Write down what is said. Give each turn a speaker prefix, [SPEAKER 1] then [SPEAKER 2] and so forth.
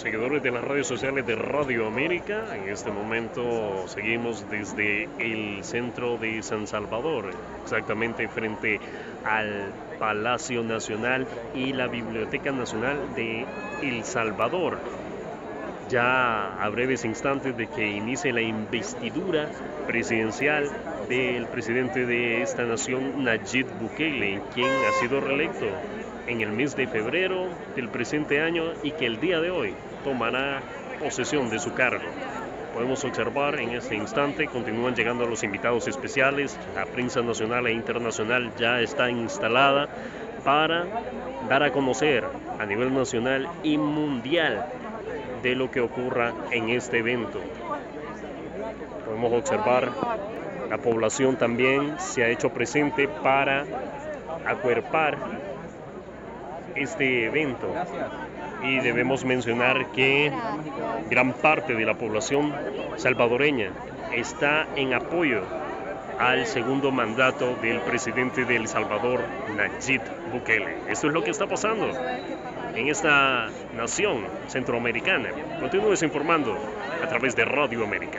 [SPEAKER 1] seguidores de las redes sociales de Radio América. En este momento seguimos desde el centro de San Salvador, exactamente frente al Palacio Nacional y la Biblioteca Nacional de El Salvador. Ya a breves instantes de que inicie la investidura presidencial del presidente de esta nación, Nayib Bukele, quien ha sido reelecto en el mes de febrero del presente año y que el día de hoy tomará posesión de su cargo. Podemos observar en este instante, continúan llegando los invitados especiales, la prensa nacional e internacional ya está instalada para dar a conocer a nivel nacional y mundial de lo que ocurra en este evento. Podemos observar la población también se ha hecho presente para acuerpar este evento y debemos mencionar que gran parte de la población salvadoreña está en apoyo al segundo mandato del presidente de El Salvador, Nayib Bukele. Esto es lo que está pasando en esta nación centroamericana. Continúes informando a través de Radio América.